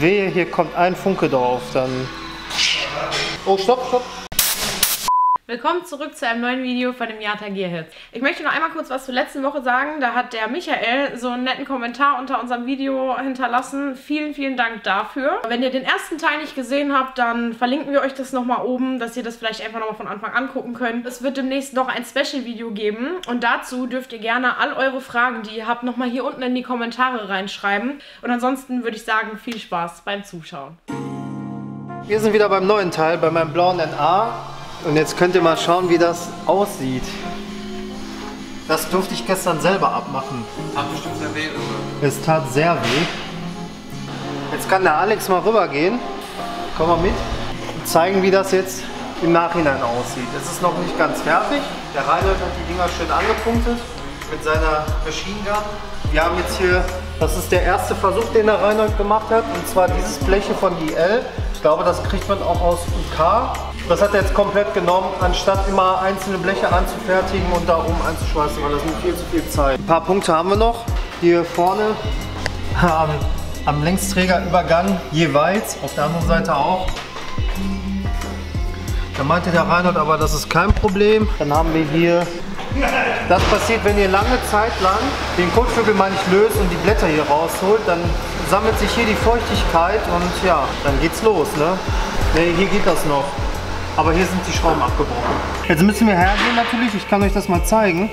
wehe, hier kommt ein Funke drauf, dann... Oh, stopp, stopp. Willkommen zurück zu einem neuen Video von dem Yata Gear Hits. Ich möchte noch einmal kurz was zur letzten Woche sagen. Da hat der Michael so einen netten Kommentar unter unserem Video hinterlassen. Vielen, vielen Dank dafür. Wenn ihr den ersten Teil nicht gesehen habt, dann verlinken wir euch das nochmal oben, dass ihr das vielleicht einfach nochmal von Anfang angucken könnt. Es wird demnächst noch ein Special-Video geben und dazu dürft ihr gerne all eure Fragen, die ihr habt, nochmal hier unten in die Kommentare reinschreiben. Und ansonsten würde ich sagen, viel Spaß beim Zuschauen. Wir sind wieder beim neuen Teil, bei meinem blauen NA. Und jetzt könnt ihr mal schauen, wie das aussieht. Das durfte ich gestern selber abmachen. Hat bestimmt sehr weh, oder? Es tat sehr weh. Jetzt kann der Alex mal rübergehen. Komm mal mit. Und zeigen, wie das jetzt im Nachhinein aussieht. Es ist noch nicht ganz fertig. Der Reinhold hat die Dinger schön angepunktet mit seiner Machine Gun. Wir haben jetzt hier, das ist der erste Versuch, den der Reinhold gemacht hat. Und zwar dieses Bleche von IL. Ich glaube, das kriegt man auch aus UK. Das hat er jetzt komplett genommen, anstatt immer einzelne Bleche anzufertigen und da oben einzuschweißen, weil das nimmt viel zu viel Zeit. Ein paar Punkte haben wir noch. Hier vorne am, am Längsträgerübergang jeweils, auf der anderen Seite auch. Da meinte der Reinhold aber, das ist kein Problem. Dann haben wir hier, das passiert, wenn ihr lange Zeit lang den Kotflügel mal nicht löst und die Blätter hier rausholt, dann sammelt sich hier die Feuchtigkeit und ja, dann geht's los. Ne? Ne, hier geht das noch. Aber hier sind die Schrauben abgebrochen. Jetzt müssen wir hergehen natürlich. Ich kann euch das mal zeigen,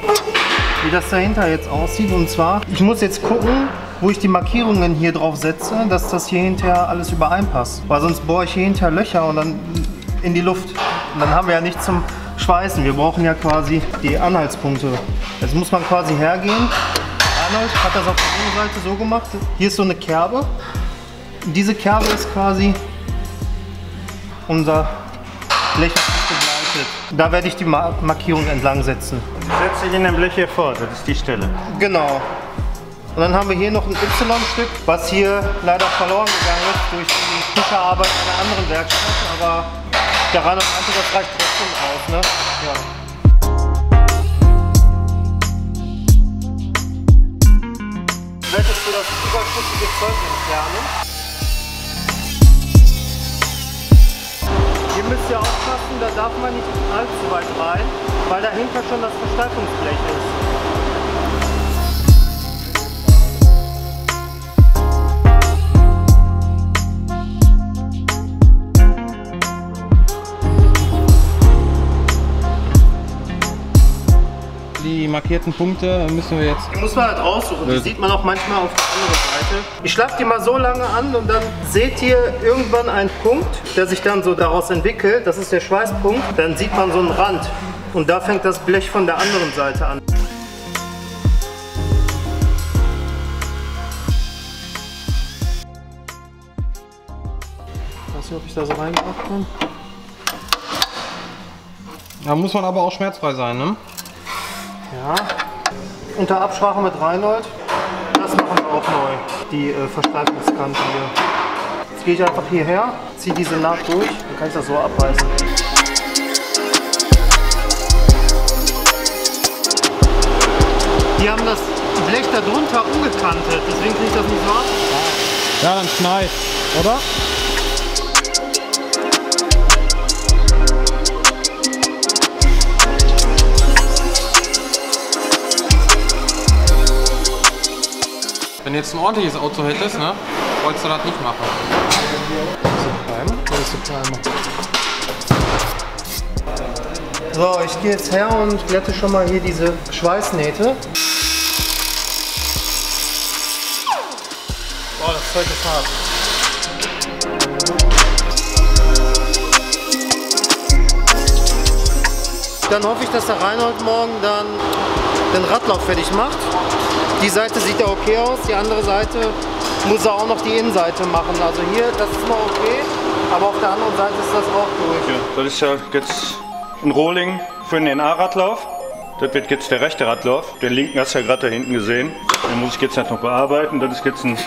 wie das dahinter jetzt aussieht. Und zwar, ich muss jetzt gucken, wo ich die Markierungen hier drauf setze, dass das hier hinterher alles übereinpasst. Weil sonst bohre ich hier hinterher Löcher und dann in die Luft. Und dann haben wir ja nichts zum Schweißen. Wir brauchen ja quasi die Anhaltspunkte. Jetzt muss man quasi hergehen. Arnold hat das auf der anderen Seite so gemacht. Hier ist so eine Kerbe. Diese Kerbe ist quasi unser Blech begleitet. Da werde ich die Markierung entlang setzen. Setz dich in dem Blech hier vor, das ist die Stelle. Genau. Und dann haben wir hier noch ein Y-Stück, was hier leider verloren gegangen ist durch die Fischerarbeit einer anderen Werkstatt. Aber der Rhein und meinte, das reicht trotzdem aus. Ne? Ja. Möchtest du das überschüssige Zeug entfernen? Hier müsst ihr aufpassen, da darf man nicht allzu weit rein, weil dahinter schon das Verstärkungsblech ist. Markierten Punkte müssen wir jetzt. Die muss man halt raussuchen. Die sieht man auch manchmal auf der anderen Seite. Ich schlafe die mal so lange an und dann seht ihr irgendwann einen Punkt, der sich dann so daraus entwickelt. Das ist der Schweißpunkt. Dann sieht man so einen Rand. Und da fängt das Blech von der anderen Seite an. Ich weiß nicht, ob ich da so reingebracht bin. Da muss man aber auch schmerzfrei sein, ne? Ja. Unter Absprache mit Reinhold. Das machen wir auch neu. Die äh, Verstärkungskante hier. Jetzt gehe ich einfach hierher, ziehe diese Naht durch, dann kann ich das so abreißen. Die haben das Blech da drunter umgekantet, deswegen kriege ich das nicht so ab. Ja, dann schneid, oder? Wenn du jetzt ein ordentliches Auto hättest, ne, wolltest du das nicht machen. So, ich gehe jetzt her und glätte schon mal hier diese Schweißnähte. Boah, das Zeug ist hart. Dann hoffe ich, dass der Reinhold morgen dann den Radlauf fertig macht. Die Seite sieht ja okay aus, die andere Seite muss er auch noch die Innenseite machen. Also hier, das ist noch okay, aber auf der anderen Seite ist das auch durch. Ja, das ist ja jetzt ein Rohling für den NA-Radlauf. Das wird jetzt der rechte Radlauf. Den linken hast du ja gerade da hinten gesehen. Den muss ich jetzt halt noch bearbeiten. Das ist jetzt ein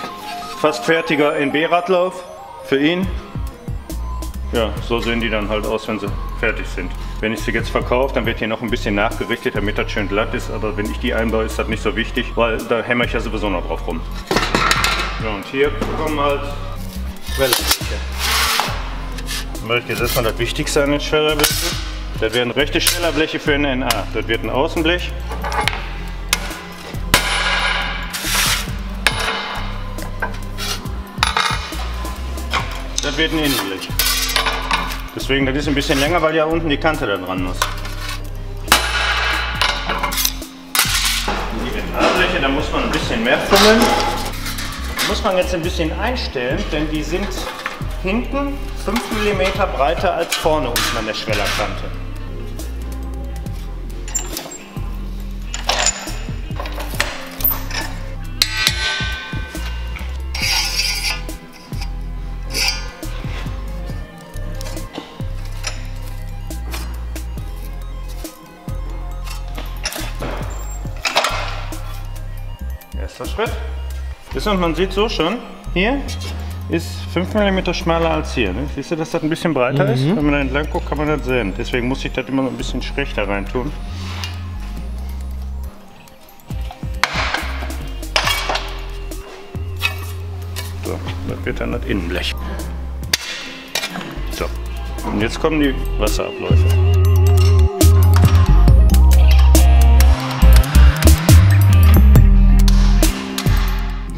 fast fertiger NB-Radlauf für ihn. Ja, so sehen die dann halt aus, wenn sie fertig sind. Wenn ich sie jetzt verkaufe, dann wird hier noch ein bisschen nachgerichtet, damit das schön glatt ist. Aber wenn ich die einbaue, ist das nicht so wichtig, weil da hämmer ich ja sowieso noch drauf rum. Ja, und hier kommen halt Schwellerbleche. Dann mache ich jetzt erstmal das Wichtigste an den Schwellerblechen. Das werden rechte Schwellerbleche für eine NA. Das wird ein Außenblech. Das wird ein Innenblech. Deswegen, das ist ein bisschen länger, weil ja unten die Kante da dran muss. Die NA-Bleche, da muss man ein bisschen mehr fummeln. Da muss man jetzt ein bisschen einstellen, denn die sind hinten 5 mm breiter als vorne unten an der Schwellerkante. Erster Schritt. Ist und man sieht so schon, hier ist 5 mm schmaler als hier. Ne? Siehst du, dass das ein bisschen breiter ist? Wenn man da entlang guckt, kann man das sehen. Deswegen muss ich das immer so ein bisschen schlechter rein tun. So, das wird dann das Innenblech. So, und jetzt kommen die Wasserabläufe.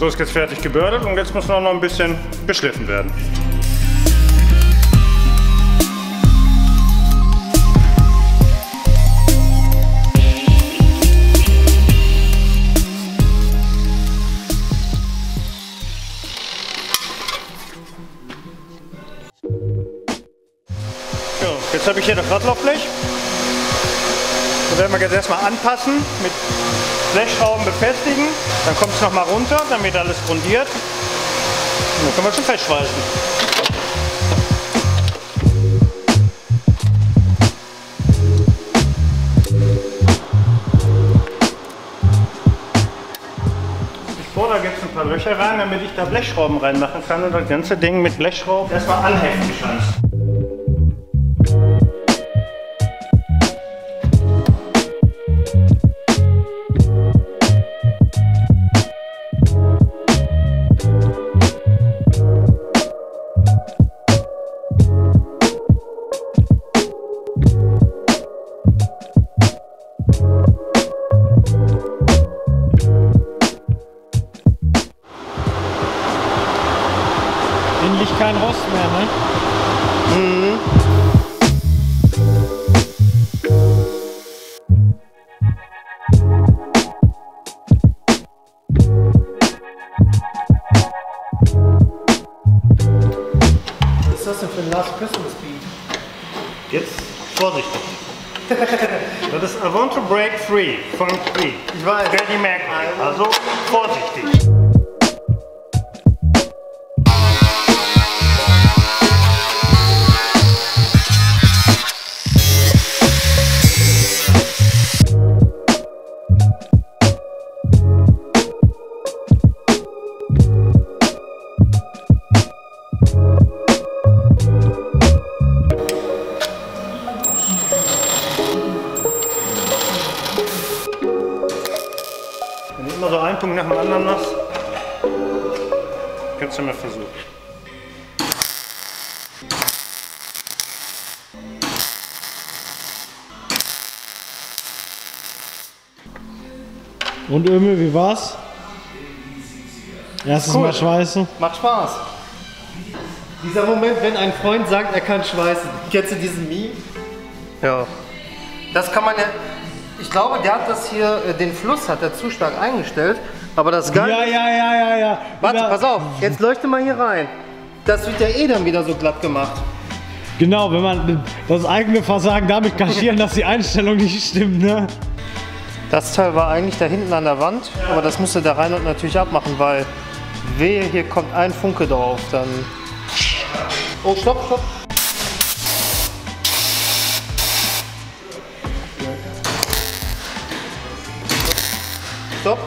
So ist jetzt fertig gebördert und jetzt muss noch ein bisschen beschliffen werden. Jetzt habe ich hier das Radlaufblech. Das werden wir jetzt erstmal anpassen, mit Blechschrauben befestigen. Dann kommt es nochmal runter, damit alles grundiert. Und dann können wir schon festschweißen. Da jetzt ein paar Löcher rein, damit ich da Blechschrauben reinmachen kann und das ganze Ding mit Blechschrauben erstmal anheften kann. Free von Free. Ich weiß. Freddie Mercury. Also vorsichtig. Und Ömel, wie war's? Erstes Cool. Mal schweißen. Macht Spaß. Dieser Moment, wenn ein Freund sagt, er kann schweißen. Kennst du diesen Meme? Ja. Das kann man ja. Ich glaube, der hat das hier, äh, den Fluss hat er zu stark eingestellt. Aber das Geile. Ja, ja, ja, ja, ja. Warte, Wieder- pass auf, jetzt leuchte mal hier rein. Das wird ja eh dann wieder so glatt gemacht. Genau, wenn man das eigene Versagen damit kaschieren, dass die Einstellung nicht stimmt, ne? Das Teil war eigentlich da hinten an der Wand, aber das müsste der Reinhold natürlich abmachen, weil wehe, hier kommt ein Funke drauf, dann... Oh, stopp, stopp. Stopp.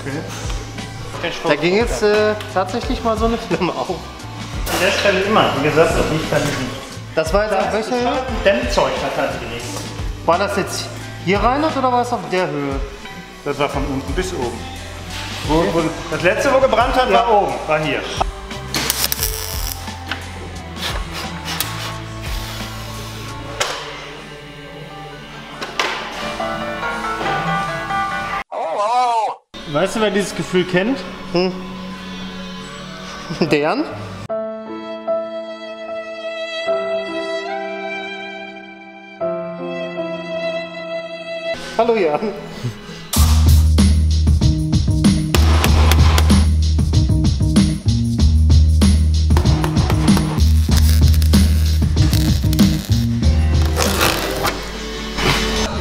Okay. Da ging jetzt äh, tatsächlich mal so eine Flamme auf. An der Stelle immer, wie gesagt, das liegt an diesem Das war jetzt auf welcher Höhe? Dämmzeug, das hat gelegt. War das jetzt hier Reinhold oder war es auf der Höhe? Das war von unten bis oben. Wo, wo, das letzte, wo gebrannt hat, war oben, war hier. Weißt du, wer dieses Gefühl kennt? Deren? Hallo Jan.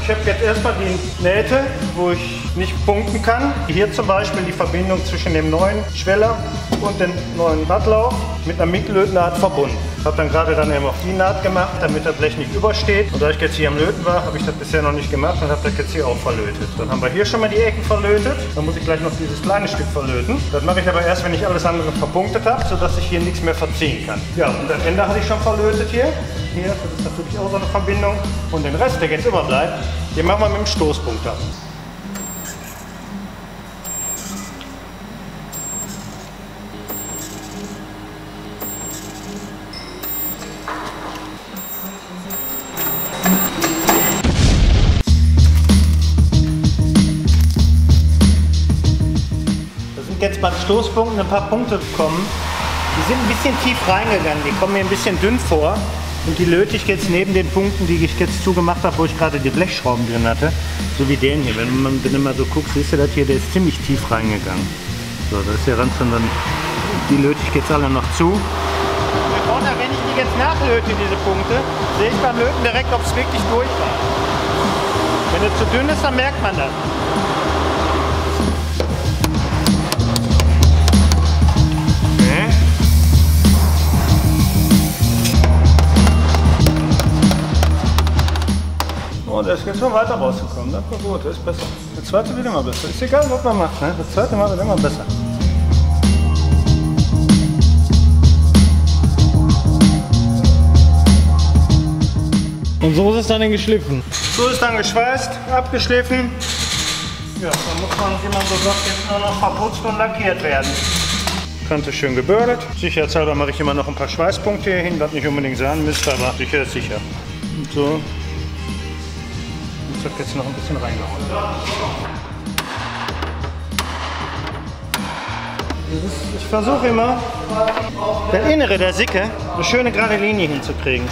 Ich habe jetzt erstmal die Nähte, wo ich nicht punkten kann. Hier zum Beispiel die Verbindung zwischen dem neuen Schweller und dem neuen Radlauf mit einer Mitlötnaht verbunden. Habe dann gerade dann eben auch die Naht gemacht, damit das Blech nicht übersteht. Und da ich jetzt hier am Löten war, habe ich das bisher noch nicht gemacht und habe das jetzt hier auch verlötet. Dann haben wir hier schon mal die Ecken verlötet. Dann muss ich gleich noch dieses kleine Stück verlöten. Das mache ich aber erst, wenn ich alles andere verpunktet habe, sodass ich hier nichts mehr verziehen kann. Ja, und das Ende hatte ich schon verlötet hier. Hier, das ist natürlich auch so eine Verbindung. Und den Rest, der jetzt überbleibt, den machen wir mit dem Stoßpunkt ab. Jetzt beim Stoßpunkt ein paar Punkte gekommen. Die sind ein bisschen tief reingegangen, die kommen mir ein bisschen dünn vor. Und die löte ich jetzt neben den Punkten, die ich jetzt zugemacht habe, wo ich gerade die Blechschrauben drin hatte. So wie den hier. Wenn, man, wenn du mal so guckst, siehst du das hier, der ist ziemlich tief reingegangen. So, das ist Rand von dann. Die löte ich jetzt alle noch zu. Wenn ich die jetzt nachlöte, diese Punkte, sehe ich beim Löten direkt, ob es wirklich durch war. Wenn er zu dünn ist, dann merkt man das. Der ist jetzt schon weiter rausgekommen. Das war gut, das ist besser. Der zweite wird immer besser. Ist egal, was man macht. Ne? Das zweite Mal wird immer besser. Und so ist es dann geschliffen. So ist dann geschweißt, abgeschliffen. Ja, dann muss man, wie man so sagt, jetzt nur noch verputzt und lackiert werden. Kante schön gebürdet. Sicherheitshalber mache ich immer noch ein paar Schweißpunkte hier hin, was nicht unbedingt sein müsste, aber sicher ist sicher. Und so. Ich habe jetzt noch ein bisschen reingehauen. Ich versuche immer, der Innere der Sicke eine schöne gerade Linie hinzukriegen.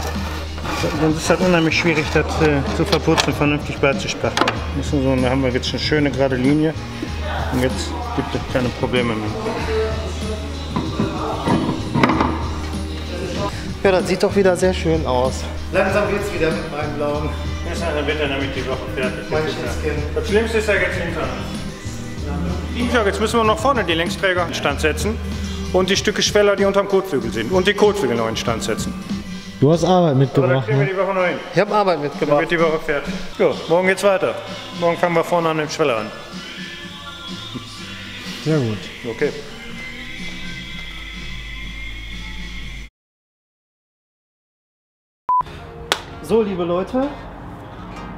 Sonst ist das unheimlich schwierig, das äh, zu verputzen, vernünftig beizuspachteln. So, da haben wir jetzt eine schöne gerade Linie und jetzt gibt es keine Probleme mehr. Ja, das sieht doch wieder sehr schön aus. Langsam wird's wieder mit meinem blauen. Jetzt dann wird er nämlich die Woche fertig. Das Schlimmste ist ja jetzt hinter uns. Ja, jetzt müssen wir noch vorne die Längsträger in Stand setzen und die Stücke Schweller, die unterm Kotflügel sind und die Kotflügel noch in Stand setzen. Du hast Arbeit Aber dann wir Ne? die Woche noch hin. Ich habe Arbeit Dann mitgebracht. wird die Woche fertig. Gut, morgen geht's weiter. Morgen fangen wir vorne an dem Schweller an. Sehr gut. Okay. So, liebe Leute,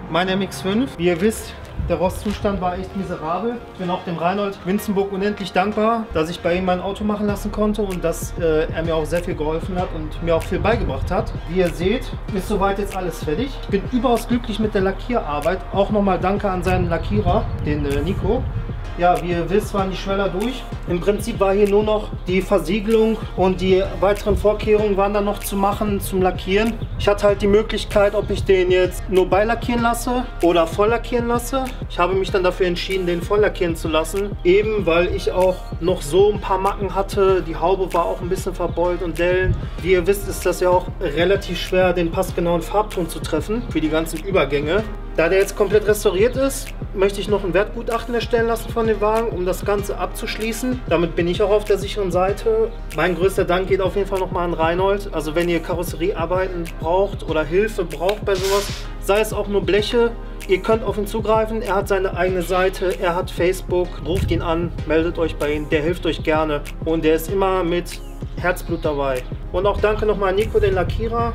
mein MX5. Wie ihr wisst, der Rostzustand war echt miserabel. Ich bin auch dem Reinhold Winzenburg unendlich dankbar, dass ich bei ihm mein Auto machen lassen konnte und dass äh, er mir auch sehr viel geholfen hat und mir auch viel beigebracht hat. Wie ihr seht, ist soweit jetzt alles fertig. Ich bin überaus glücklich mit der Lackierarbeit. Auch nochmal danke an seinen Lackierer, den äh, Nico. Ja, wie ihr wisst, waren die Schweller durch. Im Prinzip war hier nur noch die Versiegelung und die weiteren Vorkehrungen waren dann noch zu machen zum Lackieren. Ich hatte halt die Möglichkeit, ob ich den jetzt nur beilackieren lasse oder voll lackieren lasse. Ich habe mich dann dafür entschieden, den voll lackieren zu lassen. Eben weil ich auch noch so ein paar Macken hatte. Die Haube war auch ein bisschen verbeult und Dellen. Wie ihr wisst, ist das ja auch relativ schwer, den passgenauen Farbton zu treffen für die ganzen Übergänge. Da der jetzt komplett restauriert ist, möchte ich noch ein Wertgutachten erstellen lassen von dem Wagen, um das Ganze abzuschließen. Damit bin ich auch auf der sicheren Seite. Mein größter Dank geht auf jeden Fall nochmal an Reinhold. Also wenn ihr Karosseriearbeiten braucht oder Hilfe braucht bei sowas, sei es auch nur Bleche, Ihr könnt auf ihn zugreifen, er hat seine eigene Seite, er hat Facebook, ruft ihn an, meldet euch bei ihm, der hilft euch gerne und der ist immer mit Herzblut dabei. Und auch danke nochmal an Nico den Lackierer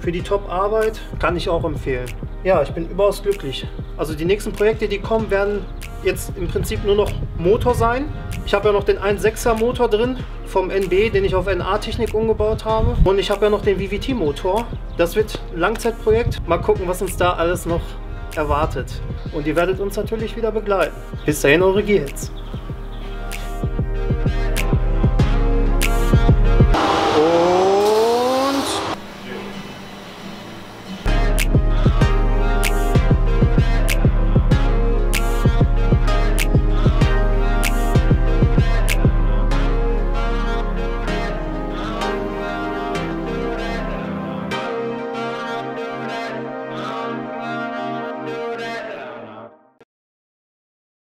für die Top-Arbeit, kann ich auch empfehlen. Ja, ich bin überaus glücklich. Also die nächsten Projekte, die kommen, werden jetzt im Prinzip nur noch Motor sein. Ich habe ja noch den 1.6er Motor drin vom NB, den ich auf NA-Technik umgebaut habe. Und ich habe ja noch den VVT-Motor. Das wird ein Langzeitprojekt. Mal gucken, was uns da alles noch erwartet. Und ihr werdet uns natürlich wieder begleiten. Bis dahin, eure G-Hits.